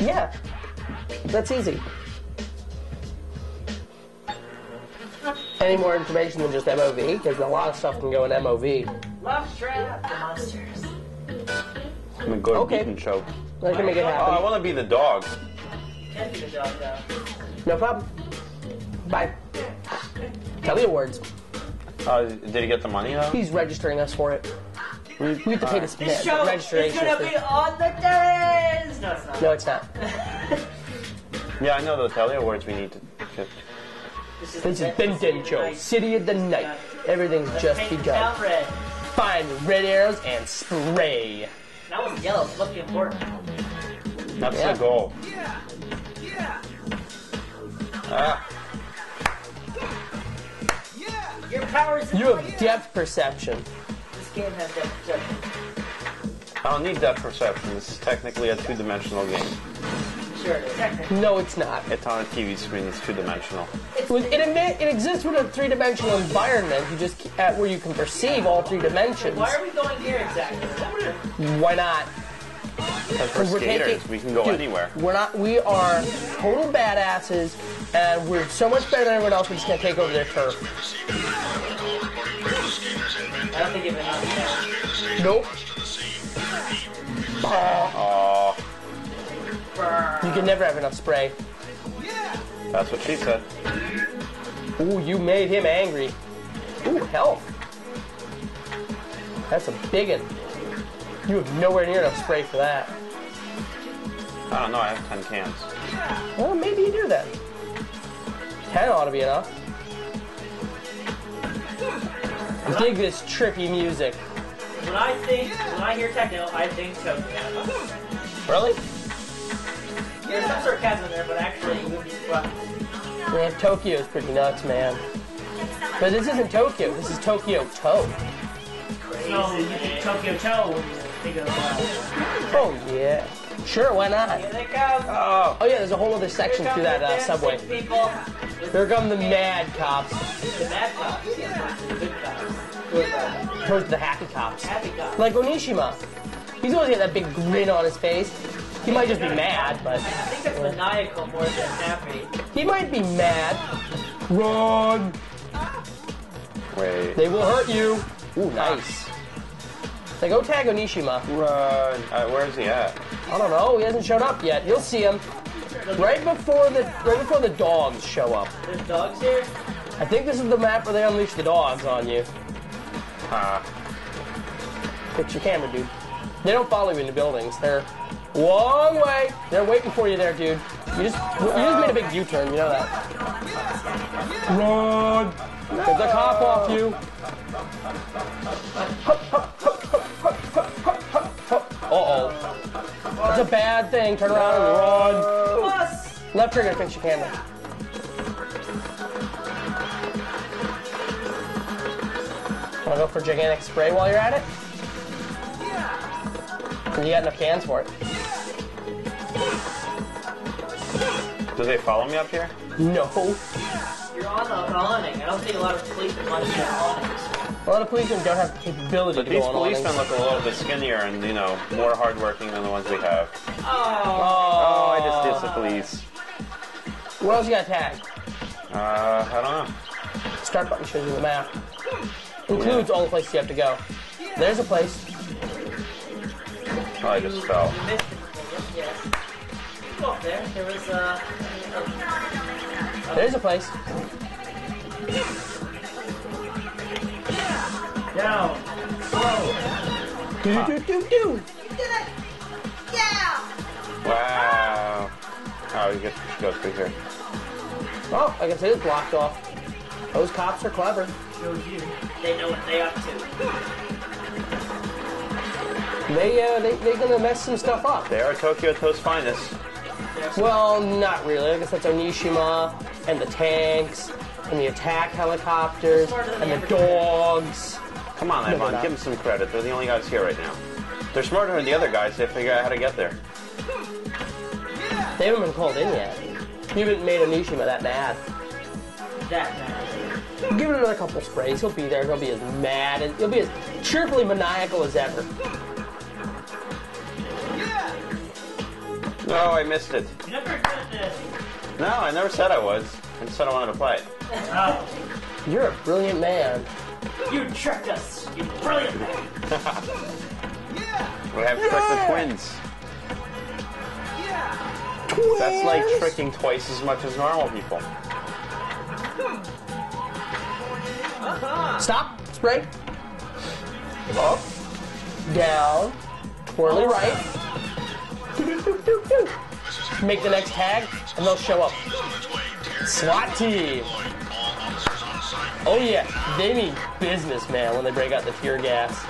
Yeah, that's easy. Any more information than just MOV? Because a lot of stuff can go in MOV. Love trap. The monsters. I'm gonna go to Okay. Beacon Choke. I can make it happen. Oh, I want to be the dog. Can't be the dog though. No problem. Bye. Tell the awards. Uh, did he get the money though? He's registering us for it. We have to pay this This yeah, show is registration. gonna be on the days. No, it's not. No, it's not. Yeah, I know the Telly Awards we need to get. This is, This the is Benten-cho, City of the Night. Everything's just Paint begun. town red. Find red arrows and spray. That was yellow. It's looking important. That's Yeah. the goal. Ah, Your powers. You have depth perception. This game has depth perception. I don't need depth perception. This is technically a two-dimensional game. Sure, it is. Technically. No, it's not. It's on a TV screen. It's two-dimensional. It, it, it exists with a three-dimensional environment. You just at where you can perceive all three dimensions. why are we going here exactly? Why not? Because we're We're skaters, taking- we can go Dude, anywhere. We're not. We are total badasses, and we're so much better than everyone else. We're just gonna take over their turf. I don't think even understand. Nope. Oh, You can never have enough spray. that's what she said. Ooh, you made him angry. Ooh, health. That's a big one. You have nowhere near enough spray for that. I don't know. I have ten cans. Well, maybe you do then. Ten ought to be enough. Dig this trippy music. When I think, when I hear techno, I think Tokyo. Really? There's some sarcasm there, but actually, you would. Man, Tokyo's pretty nuts, man. But this isn't Tokyo. This is Tokyo-to. So, you think Tokyo-to when you think of uh, Oh yeah. Sure, why not? Here they come. Oh, Oh yeah, there's a whole other section through that uh, subway. dancing People. Here come the mad cops. The bad cops. The good cops. Good cops. The happy cops. Happy cops. Like Onishima. He's always got that big grin on his face. He might just be mad, but I think that's maniacal more than happy. he might be mad. Run! wait. They will hurt you. Ooh, nice. Like, go tag Onishima. Run. Uh, where is he at? I don't know. He hasn't shown up yet. You'll see him right before the right before the dogs show up. There's dogs here. I think this is the map where they unleash the dogs on you. Ah, Fix your camera, dude. They don't follow you in the buildings. They're long way. They're waiting for you there, dude. You just you just made a big U-turn. You know that. Run! Get the cop off you. Uh oh. That's a bad thing. Turn around and run. Left trigger, to fix your camera. Wanna go for gigantic spray while you're at it? And you got enough cans for it. do they follow me up here? No. You're on the awning. I don't think a lot of policemen want to be on awnings. A lot of policemen don't have the capability But to these go on policemen awnings. look a little bit skinnier and, you know, more hardworking than the ones we have. Oh. Oh, I just did the police. What else you got tagged? Uh, I don't know. Start button shows you the map. Includes all the places you have to go. There's a place. Oh, I just fell. You missed it. Yeah. Go up there. There was. There's a place. Down. Slow. Do do do do. Wow. Oh, you we go through here. Oh, I guess it is blocked off. Those cops are clever. Shows you. They know what they up to. They uh, they they gonna mess some stuff up. They are Tokyo-to's finest. Well, not really. I guess that's Onishima and the tanks and the attack helicopters and the dogs. Come on, they're Ivan, not. give them some credit. They're the only guys here right now. They're smarter than the other guys. They figure out how to get there. They haven't been called in yet. You haven't made Onishima that mad. That matters. Give it another couple sprays. He'll be there. He'll be as mad and he'll be as cheerfully maniacal as ever. No, oh, I missed it. You never good at this. No, I never said I was. I just said I wanted to play it. Oh, You're a brilliant man. you tricked us. You brilliant man. We have tricked the twins. That's like tricking twice as much as normal people. Hmm. Stop. Spray. Up. Down. Twirly right. Make the next tag, and they'll show up. SWAT team. Oh yeah, they mean business, man, when they break out the tear gas.